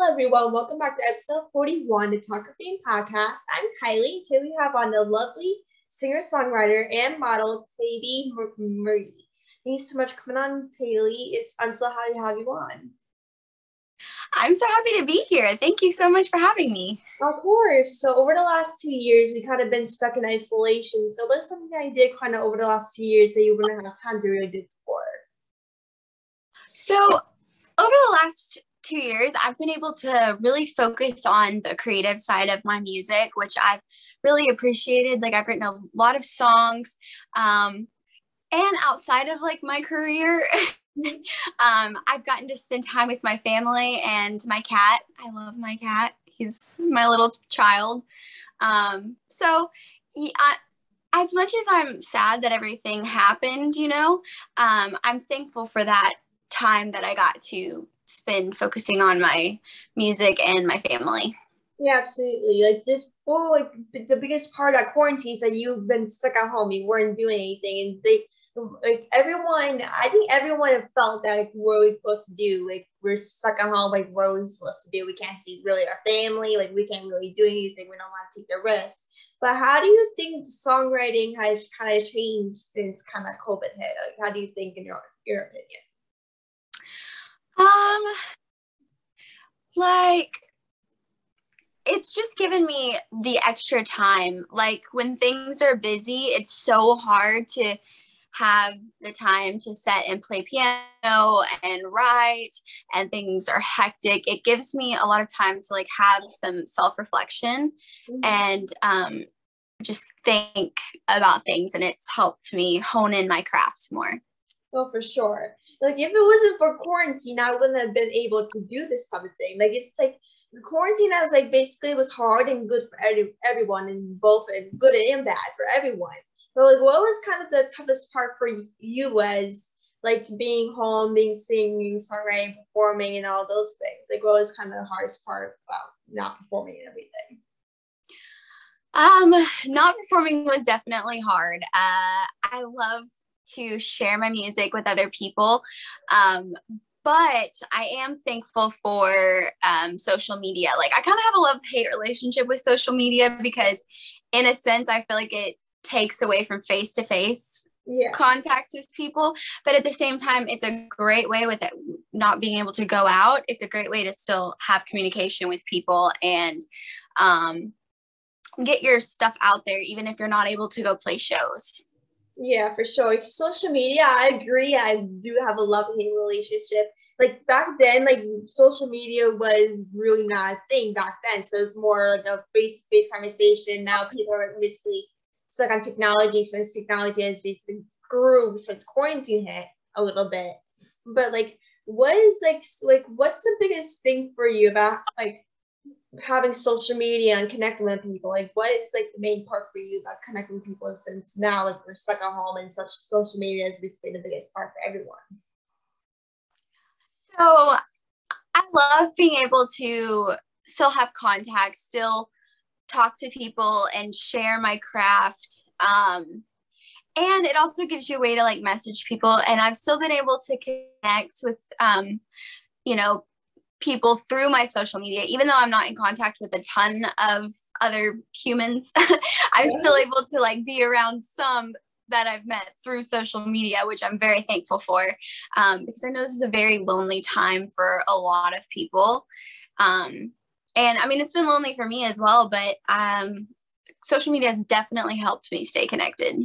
Hello, everyone. Welcome back to episode 41 of Talk of Fame podcast. I'm Kylie. Today we have on the lovely singer songwriter and model, Taydee Marie. Thanks so much for coming on, Taydee. It's, I'm so happy to have you on. I'm so happy to be here. Thank you so much for having me. Of course. So, over the last two years, we kind of been stuck in isolation. So, what's something I did kind of over the last two years that you wouldn't have time to really do before? So, over the last two years, I've been able to really focus on the creative side of my music, which I've really appreciated. Like, I've written a lot of songs. Um, and outside of like my career, um, I've gotten to spend time with my family and my cat. I love my cat. He's my little child. Um, so, yeah, as much as I'm sad that everything happened, you know, um, I'm thankful for that time that I got to spend focusing on my music and my family. Yeah, absolutely. Like the well, like the biggest part of quarantine is that you've been stuck at home. You weren't doing anything, and they like everyone. I think everyone felt that like what are we supposed to do? Like we're stuck at home. Like what are we supposed to do? We can't see really our family. Like we can't really do anything. We don't want to take the risk. But how do you think songwriting has kind of changed since kind of COVID hit? Like how do you think, in your your opinion? Um, like it's just given me the extra time. Like when things are busy, it's so hard to have the time to set and play piano and write and things are hectic it gives me a lot of time to like have some self-reflection mm-hmm. and um, just think about things and it's helped me hone in my craft more oh for sure like if it wasn't for quarantine, I wouldn't have been able to do this type of thing. Like it's like the quarantine was like basically was hard and good for every, everyone and both and good and bad for everyone. But like what was kind of the toughest part for you was like being home, being singing, songwriting, performing and all those things? Like what was kind of the hardest part about not performing and everything? Um, not performing was definitely hard. Uh, I love to share my music with other people. Um, but I am thankful for um, social media. Like, I kind of have a love hate relationship with social media because, in a sense, I feel like it takes away from face to face contact with people. But at the same time, it's a great way with it not being able to go out. It's a great way to still have communication with people and um, get your stuff out there, even if you're not able to go play shows. Yeah, for sure. Social media, I agree. I do have a love hate relationship. Like back then, like social media was really not a thing back then. So it's more like a face to face conversation. Now people are basically stuck on technology since technology has basically grew since quarantine hit a little bit. But like, what is like like what's the biggest thing for you about like having social media and connecting with people like what is like the main part for you about connecting with people since now like we're stuck at home and such social media is basically the biggest part for everyone? So i love being able to still have contact still talk to people and share my craft um, and it also gives you a way to like message people and i've still been able to connect with um, you know people through my social media, even though I'm not in contact with a ton of other humans, I'm yeah. still able to like be around some that I've met through social media, which I'm very thankful for um, because I know this is a very lonely time for a lot of people. Um, and I mean, it's been lonely for me as well, but um, social media has definitely helped me stay connected.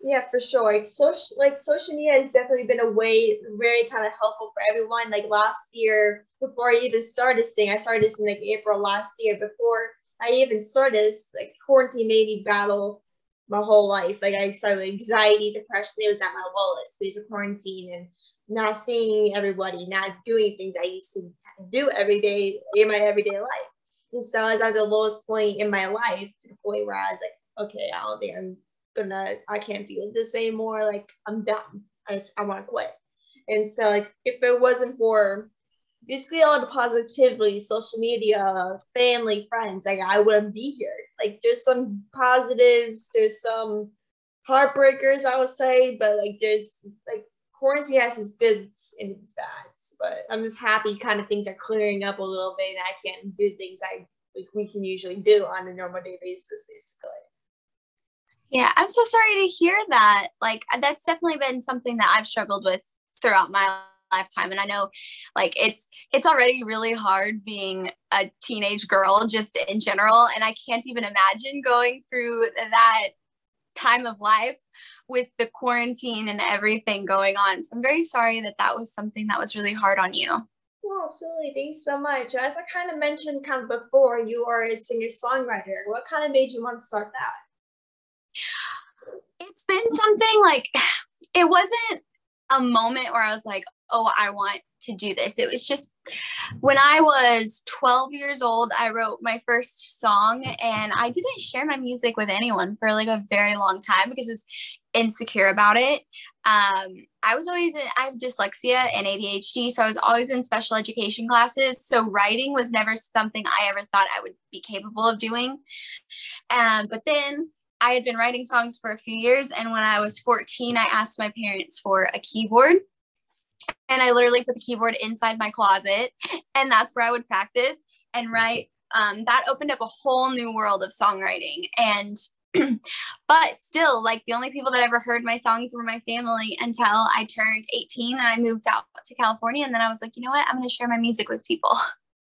Yeah, for sure. Like social, like social media has definitely been a way very kind of helpful for everyone. Like last year, before I even started singing, I started this in like April last year. Before I even started this, like quarantine made me battle my whole life. Like I started with anxiety, depression. It was at my lowest because of quarantine and not seeing everybody, not doing things I used to do every day in my everyday life. And so I was at the lowest point in my life to the point where I was like, okay, I don't gonna I can't deal this anymore. Like I'm done. I I want to quit. And so like if it wasn't for basically all the positivity, social media, family, friends, like I wouldn't be here. Like there's some positives, there's some heartbreakers I would say, but like there's like quarantine has its goods and its bads, but I'm just happy kind of things are clearing up a little bit and I can do things I like we can usually do on a normal day basis, basically. Yeah, I'm so sorry to hear that. Like uh, that's definitely been something that I've struggled with throughout my lifetime and I know like it's it's already really hard being a teenage girl just in general and I can't even imagine going through that time of life with the quarantine and everything going on. So I'm very sorry that that was something that was really hard on you. Well, absolutely. Thanks so much. As I kind of mentioned kind of before, you are a singer songwriter. What kind of made you want to start that? It's been something like it wasn't a moment where I was like, oh, I want to do this. It was just when I was 12 years old, I wrote my first song and I didn't share my music with anyone for like a very long time because I was insecure about it. Um, I was always in, I have dyslexia and ADHD, so I was always in special education classes. So writing was never something I ever thought I would be capable of doing. Um, but then I had been writing songs for a few years, and when I was 14, I asked my parents for a keyboard and I literally put the keyboard inside my closet, and that's where I would practice and write. Um, that opened up a whole new world of songwriting, and but still, like the only people that ever heard my songs were my family until I turned 18 and I moved out to California. And then I was like, you know what? I'm going to share my music with people.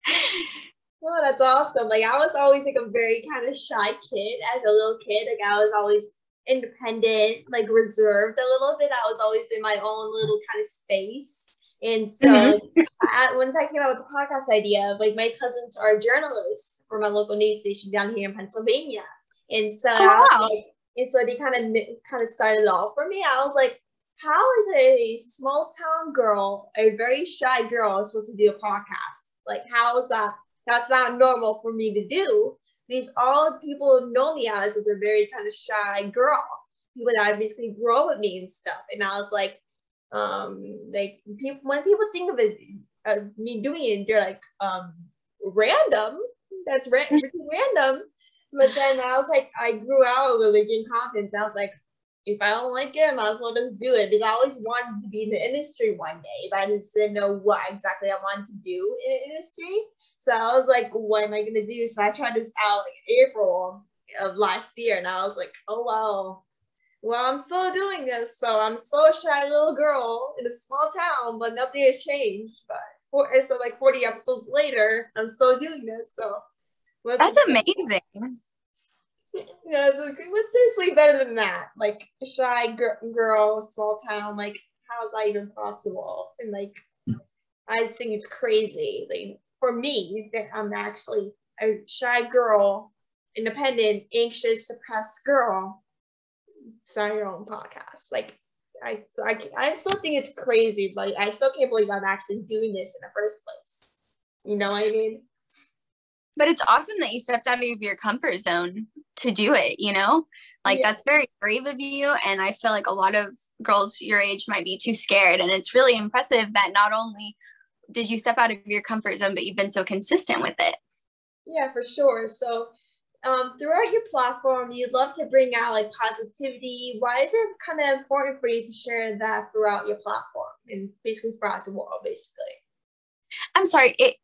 Oh, that's awesome. Like I was always like a very kind of shy kid as a little kid. Like I was always independent, like reserved a little bit. I was always in my own little kind of space. And so mm-hmm. I, once I came out with the podcast idea, like my cousins are journalists for my local news station down here in Pennsylvania. And so oh, wow. like, and so they kind of kind of started off for me. I was like, how is a small town girl, a very shy girl, supposed to do a podcast? Like, how is that? That's not normal for me to do these all people know me as as a very kind of shy girl. People that basically grew up with me and stuff. And I was like, um, like people when people think of it, uh, me doing it, they're like, um, random. That's ra- random. But then I was like, I grew out bit in confidence. I was like, if I don't like it, I might as well just do it because I always wanted to be in the industry one day, but I just didn't know what exactly I wanted to do in the industry. So I was like, what am I gonna do? So I tried this out in April of last year, and I was like, oh wow, well I'm still doing this. So I'm so shy little girl in a small town, but nothing has changed. But for, so like 40 episodes later, I'm still doing this. So that's amazing. Yeah, like, what's seriously better than that? Like shy gr- girl, small town. Like how is that even possible? And like I just think it's crazy. Like for me that I'm actually a shy girl, independent, anxious, suppressed girl, start your own podcast. Like I, I, I still think it's crazy, but I still can't believe I'm actually doing this in the first place. You know what I mean? But it's awesome that you stepped out of your comfort zone to do it, you know? Like yeah. that's very brave of you. And I feel like a lot of girls your age might be too scared. And it's really impressive that not only did you step out of your comfort zone, but you've been so consistent with it? Yeah, for sure. So um, throughout your platform, you'd love to bring out like positivity. Why is it kind of important for you to share that throughout your platform and basically throughout the world, basically? I'm sorry, it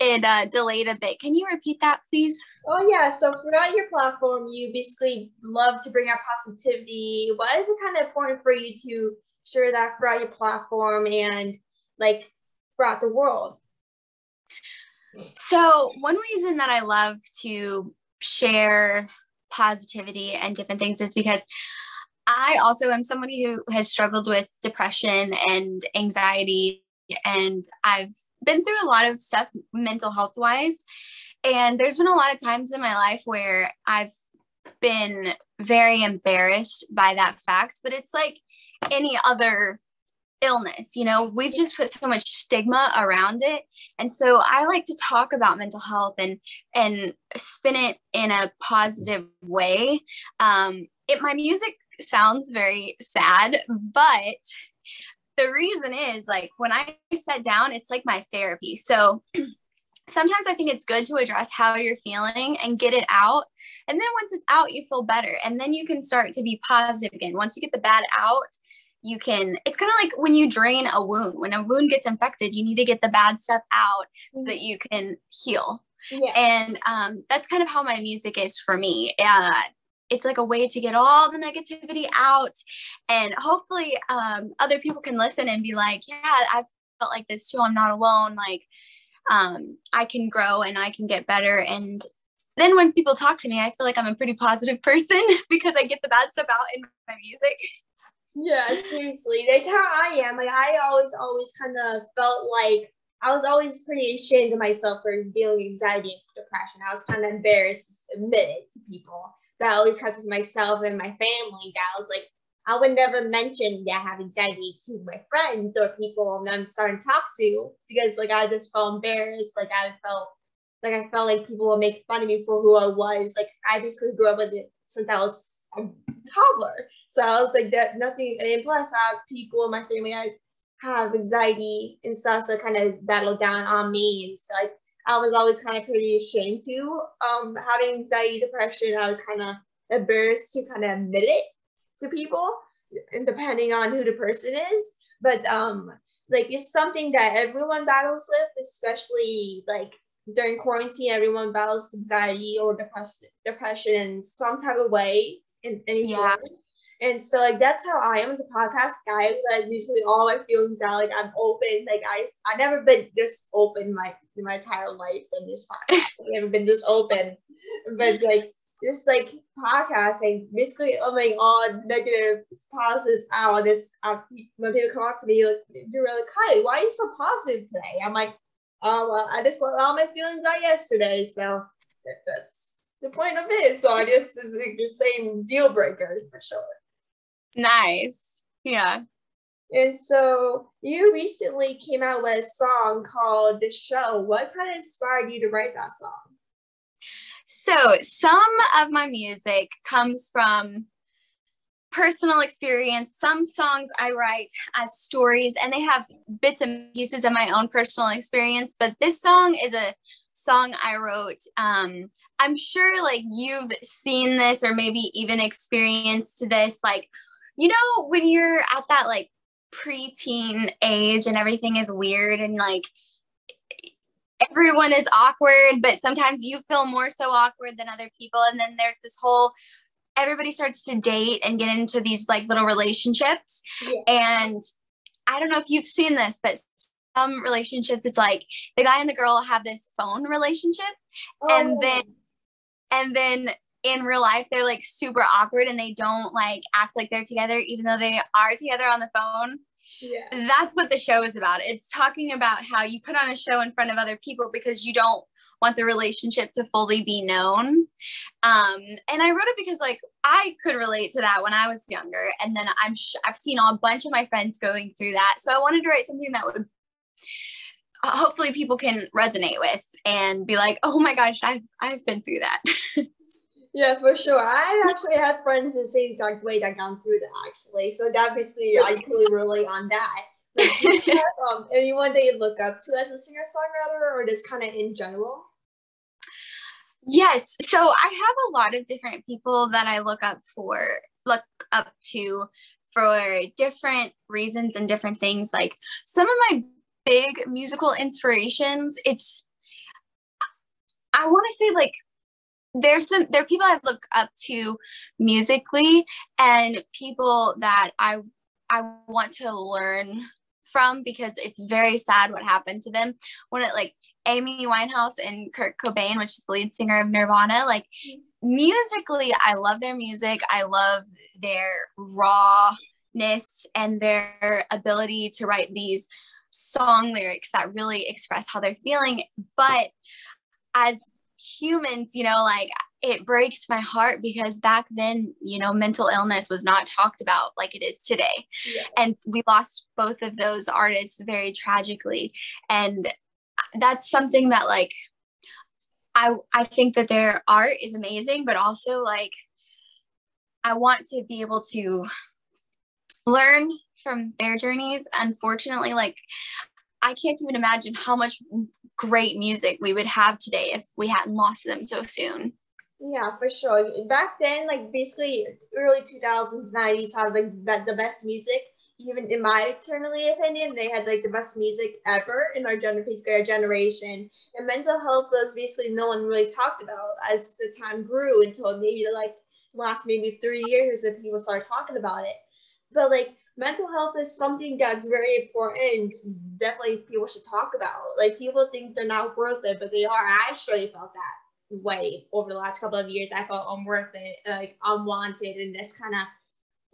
it uh, delayed a bit. Can you repeat that, please? Oh yeah. So throughout your platform, you basically love to bring out positivity. Why is it kind of important for you to share that throughout your platform and like throughout the world? So, one reason that I love to share positivity and different things is because I also am somebody who has struggled with depression and anxiety, and I've been through a lot of stuff mental health wise. And there's been a lot of times in my life where I've been very embarrassed by that fact, but it's like any other illness you know we've just put so much stigma around it. And so i like to talk about mental health and and spin it in a positive way. Um it my music sounds very sad but the reason is like when i sit down it's like my therapy. So sometimes i think it's good to address how you're feeling and get it out. And then once it's out you feel better. And then you can start to be positive again. Once you get the bad out you can it's kind of like when you drain a wound when a wound gets infected you need to get the bad stuff out so that you can heal. Yeah. and um, that's kind of how my music is for me. Uh, it's like a way to get all the negativity out and hopefully um, other people can listen and be like yeah i felt like this too. I'm not alone. Like um, i can grow and i can get better. And then when people talk to me i feel like i'm a pretty positive person because i get the bad stuff out in my music Yeah, seriously. That's how I am. Like I always, always kind of felt like I was always pretty ashamed of myself for dealing anxiety and depression. I was kind of embarrassed to admit it to people. That I always kept to myself and my family. That I was like, I would never mention that I have anxiety to my friends or people that I'm starting to talk to because like I just felt embarrassed. Like I felt like I felt like people would make fun of me for who I was. Like I basically grew up with it since I was a toddler. So I was like that nothing and plus I have people in my family I have anxiety and stuff so kind of battle down on me and so like I was always kind of pretty ashamed to um having anxiety depression. I was kind of embarrassed to kind of admit it to people and depending on who the person is. But um like it's something that everyone battles with especially like during quarantine everyone battles anxiety or depress- depression in some type of way in any Yeah. form. And so like that's how I am the podcast guy. Like usually all my feelings out, like I'm open. Like I I never been this open my in my entire life in this podcast. I've never been this open. But like this like podcast, like basically I'm like all negative positives out. This uh, when people come up to me like you're like, Kylie, why are you so positive today? I'm like, oh well, I just let all my feelings out yesterday. So that, that's the point of it. So I guess is like the same deal breaker for sure. nice yeah And so you recently came out with a song called The Show. What kind of inspired you to write that song? So, some of my music comes from personal experience. Some songs I write as stories, and they have bits and pieces of my own personal experience. But this song is a song I wrote. Um, I'm sure like you've seen this or maybe even experienced this. Like, you know, when you're at that like preteen age and everything is weird and like everyone is awkward, but sometimes you feel more so awkward than other people. And then there's this whole everybody starts to date and get into these like little relationships. Yeah. And I don't know if you've seen this, but some relationships, it's like the guy and the girl have this phone relationship. Oh, and then- And then in real life, they're like super awkward and they don't like act like they're together, even though they are together on the phone. Yeah, that's what the show is about. It's talking about how you put on a show in front of other people because you don't want the relationship to fully be known. Um, and I wrote it because like I could relate to that when I was younger, and then I'm sh- I've seen a bunch of my friends going through that, so I wanted to write something that would uh, hopefully people can resonate with and be like, oh my gosh, I've I've been through that. yeah, for sure. I actually have friends in the same exact way that gone through that actually. So that basically I totally relate on that. Like, have, um, anyone that you look up to as a singer songwriter, or just kind of in general? Yes. So I have a lot of different people that I look up for, look up to for different reasons and different things. Like some of my big musical inspirations, it's, I want to say like, there's some there are people I look up to musically and people that I I want to learn from because it's very sad what happened to them when it like Amy Winehouse and Kurt Cobain, which is the lead singer of Nirvana. Like musically, I love their music. I love their rawness and their ability to write these song lyrics that really express how they're feeling. But as humans, you know, like it breaks my heart because back then, you know, mental illness was not talked about like it is today. Yeah. And we lost both of those artists very tragically. And that's something that like I I think that their art is amazing, but also like I want to be able to learn from their journeys. Unfortunately, like I can't even imagine how much great music we would have today if we hadn't lost them so soon. Yeah, for sure. Back then, like basically early 2000s, 90s had like the best music. even in my eternally opinion, they had like the best music ever in our our generation. And mental health was basically no one really talked about as the time grew until maybe like last maybe three years that people started talking about it. But like mental health is something that's very important. Definitely people should talk about. Like people think they're not worth it, but they are. I actually felt that way over the last couple of years. I felt unworth it, like unwanted, and this kind of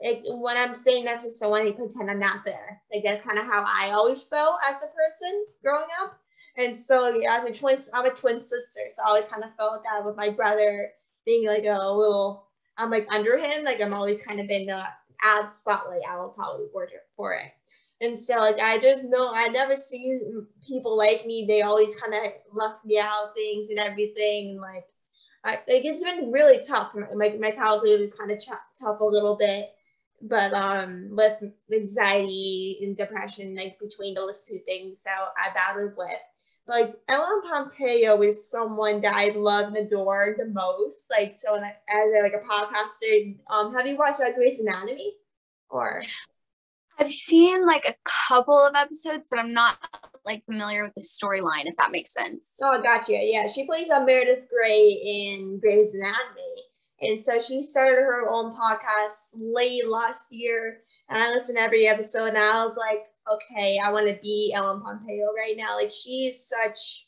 like when I'm saying that to someone, I pretend I'm not there. Like that's kind of how I always felt as a person growing up. And so as a twin, I'm a twin sister, so I always kind of felt that with my brother being like a little, I'm like under him, like I'm always kind of in the ad spotlight. I will probably word it for it. And so like I just know I never seen people like me. They always kind of left me out things and everything. And Like I, like it's been really tough. My my childhood was kind of tough a little bit but um with anxiety and depression like between those two things so i battled with like ellen pompeo is someone that i love and adore the most like so as a, like a podcaster um have you watched like Grey's Anatomy or I've seen like a couple of episodes, but I'm not like familiar with the storyline, if that makes sense. Oh, gotcha. Yeah, she plays a Meredith Grey in Grey's Anatomy. And so she started her own podcast late last year. And I listened to every episode and I was like, okay, I want to be Ellen Pompeo right now. Like she's such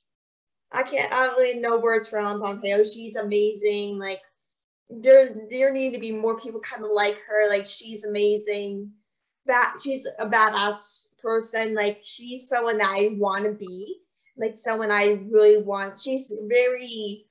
I can't I don't really know words for Ellen Pompeo. She's amazing. Like there there need to be more people kind of like her. Like she's amazing. That she's a badass person. Like she's someone that I want to be. Like someone I really want. She's very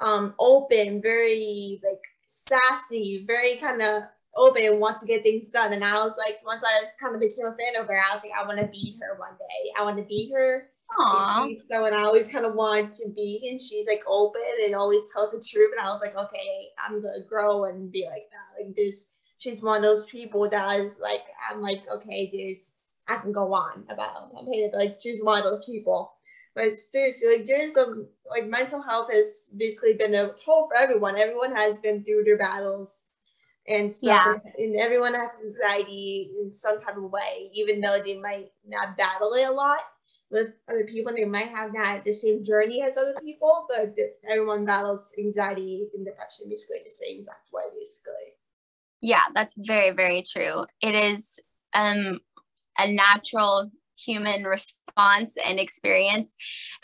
um, open, very like sassy, very kind of open, and wants to get things done. And I was like, once I kind of became a fan of her, I was like, I want to be her one day. I want to be her. Aww. So and I always kind of want to be, and she's like open and always tells the truth. And I was like, okay, I'm gonna grow and be like that. Like this, she's one of those people that is like, I'm like, okay, there's, I can go on about. I'm hated. Like she's one of those people. But seriously, like there's a like mental health has basically been a toll for everyone. Everyone has been through their battles and stuff. Yeah. And everyone has anxiety in some type of way, even though they might not battle it a lot with other people. They might have not the same journey as other people, but everyone battles anxiety and depression basically the same exact way, basically. Yeah, that's very, very true. It is um a natural human response and experience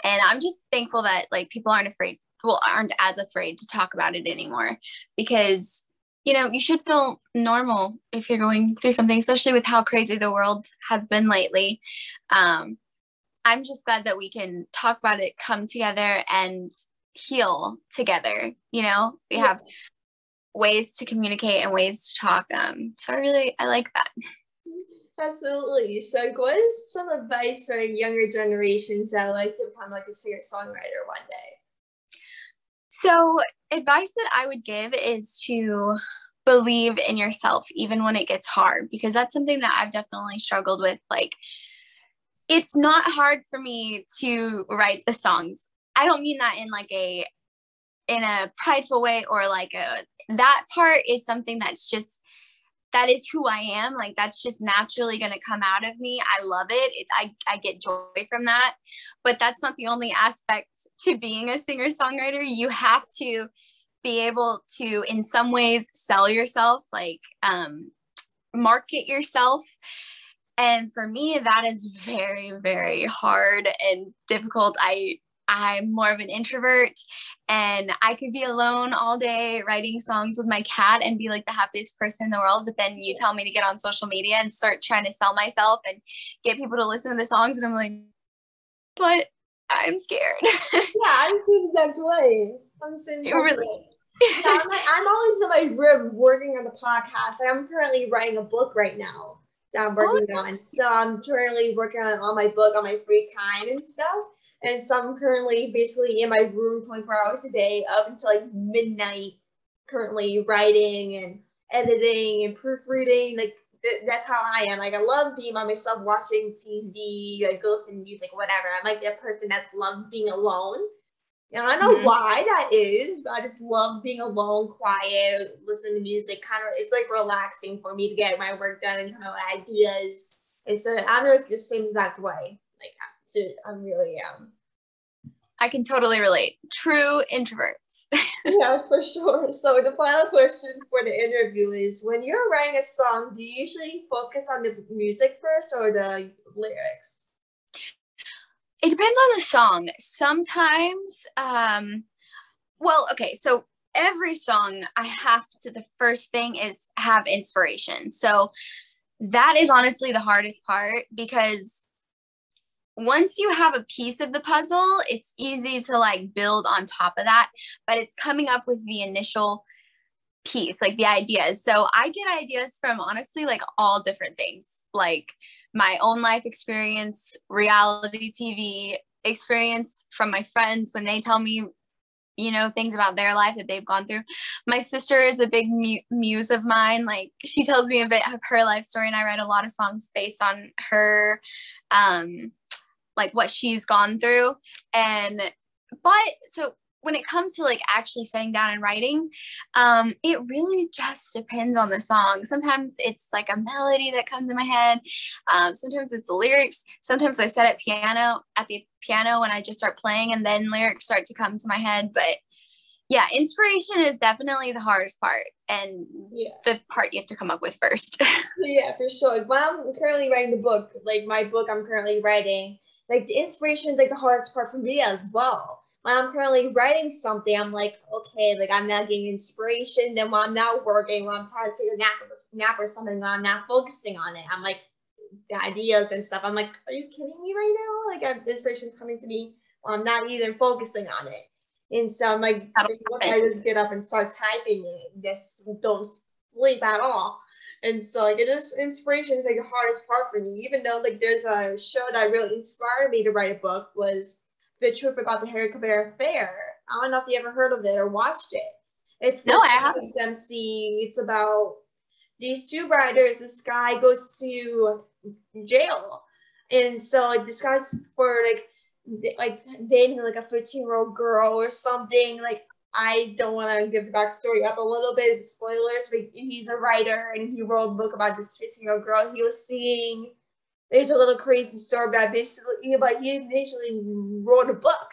and i'm just thankful that like people aren't afraid well aren't as afraid to talk about it anymore because you know you should feel normal if you're going through something especially with how crazy the world has been lately um, i'm just glad that we can talk about it come together and heal together you know we have ways to communicate and ways to talk um so i really i like that Absolutely. So, what is some advice for younger generations that like to become like a singer songwriter one day? So, advice that I would give is to believe in yourself even when it gets hard because that's something that I've definitely struggled with. Like, it's not hard for me to write the songs. I don't mean that in like a in a prideful way or like a that part is something that's just that is who I am. Like that's just naturally going to come out of me. I love it. It's I I get joy from that. But that's not the only aspect to being a singer-songwriter. You have to be able to in some ways sell yourself, like um market yourself. And for me that is very very hard and difficult. I I'm more of an introvert and I could be alone all day writing songs with my cat and be like the happiest person in the world. But then you tell me to get on social media and start trying to sell myself and get people to listen to the songs. And I'm like, but I'm scared. yeah, I'm the exact way. I'm the same really? yeah, I'm, I'm always in my room working on the podcast. I'm currently writing a book right now that I'm working oh, on. So I'm currently working on, on my book on my free time and stuff. And so I'm currently basically in my room 24 hours a day up until like midnight, currently writing and editing and proofreading. Like th- that's how I am. Like I love being by myself, watching TV, like listening to music, whatever. I'm like that person that loves being alone. And I don't know mm-hmm. why that is, but I just love being alone, quiet, listening to music. Kind of, it's like relaxing for me to get my work done and come kind of ideas. And so I'm like the same exact way. Like, so I'm really um. I can totally relate. True introverts. yeah, for sure. So the final question for the interview is: When you're writing a song, do you usually focus on the music first or the lyrics? It depends on the song. Sometimes, um, well, okay, so every song I have to, the first thing is have inspiration. So that is honestly the hardest part because once you have a piece of the puzzle, it's easy to like build on top of that, but it's coming up with the initial piece, like the ideas. So I get ideas from honestly like all different things. Like my own life experience, reality TV experience from my friends when they tell me, you know, things about their life that they've gone through. My sister is a big mu- muse of mine. Like she tells me a bit of her life story, and I write a lot of songs based on her, um, like what she's gone through. And but so when it comes to like actually sitting down and writing, um, it really just depends on the song. Sometimes it's like a melody that comes in my head. Um, sometimes it's the lyrics. Sometimes I set at piano at the piano when I just start playing, and then lyrics start to come to my head. But yeah, inspiration is definitely the hardest part, and yeah. the part you have to come up with first. yeah, for sure. While I'm currently writing the book, like my book, I'm currently writing. Like the inspiration is like the hardest part for me as well when I'm currently writing something, I'm like, okay, like I'm not getting inspiration. Then while I'm not working, when I'm trying to take a nap or, nap or something, when I'm not focusing on it, I'm like, the ideas and stuff. I'm like, are you kidding me right now? Like, I'm, inspiration's coming to me while I'm not even focusing on it. And so I'm like, I just get up and start typing it. Just don't sleep at all. And so like it is inspiration is like the hardest part for me. Even though like there's a show that really inspired me to write a book was the truth about the Harry Quebert affair. I don't know if you ever heard of it or watched it. It's no, I haven't. Dempsey. It's about these two writers. This guy goes to jail, and so like this guy's for like like dating like a 15 year old girl or something. Like I don't want to give the backstory up a little bit, spoilers, but he's a writer and he wrote a book about this 15 year old girl he was seeing there's a little crazy story about basically, but he initially wrote a book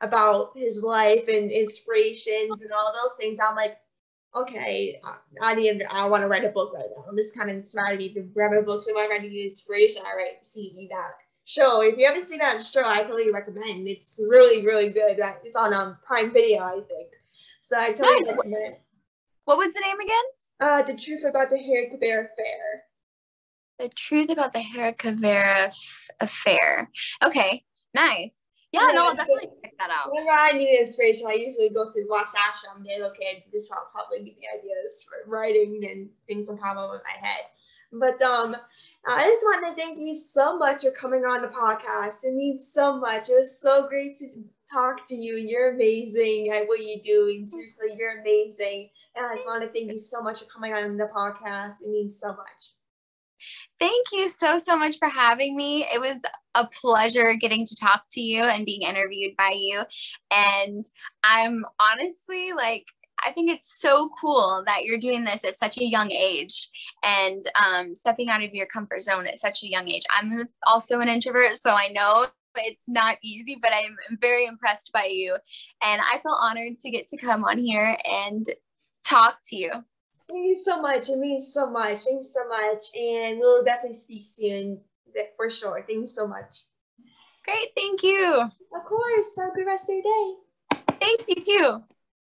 about his life and inspirations and all those things. I'm like, okay, I need, I want to write a book right now. This kind of inspired me to grab a book. So I need inspiration, I write, see that show. If you haven't seen that show, I totally recommend. It's really, really good. It's on um, Prime Video, I think. So I totally nice. recommend. What was the name again? Uh, the truth about the Harry Quebert affair. The truth about the Harry Quebert affair. Okay, nice. Yeah, yeah no, I'll definitely so check that out. Whenever I need inspiration, I usually go through Watch Ashram and get okay, this will probably give me ideas for writing and things will pop up in my head. But um, I just want to thank you so much for coming on the podcast. It means so much. It was so great to talk to you. You're amazing at what you do. And seriously, you're amazing. And I just want to thank you so much for coming on the podcast. It means so much. Thank you so, so much for having me. It was a pleasure getting to talk to you and being interviewed by you. And I'm honestly like, I think it's so cool that you're doing this at such a young age and um, stepping out of your comfort zone at such a young age. I'm also an introvert, so I know it's not easy, but I'm very impressed by you. And I feel honored to get to come on here and talk to you. Thank you so much. It means so much. Thank you so much. And we'll definitely speak soon for sure. Thank you so much. Great. Thank you. Of course. Have a good rest of your day. Thanks. You too.